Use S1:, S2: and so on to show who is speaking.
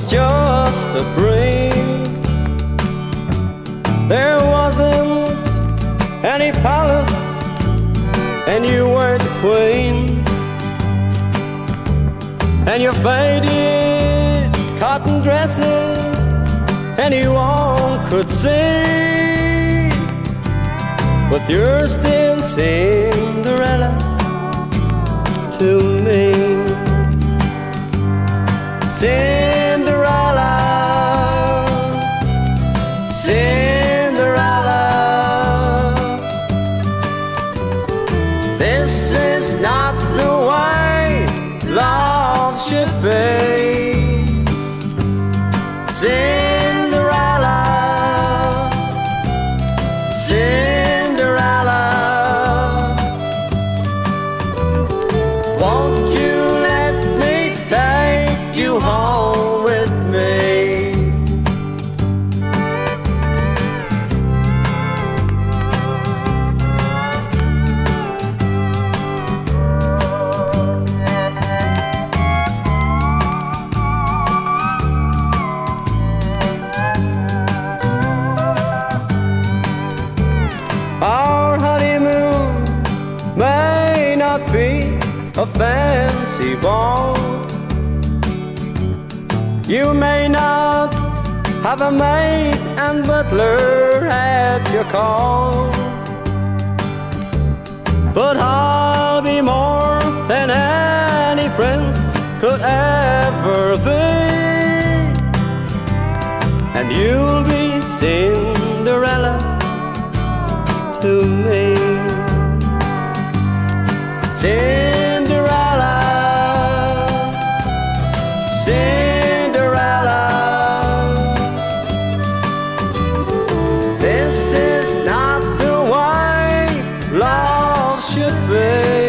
S1: was just a dream. There wasn't any palace, and you were the queen. And your faded cotton dresses, anyone could see. But you're still Cinderella to Cinderella. This is not the way love should be. Cinderella, a fancy ball. You may not have a maid and butler at your call. But I'll be more than any prince could ever be. And you'll be Cinderella to me. Cinderella, way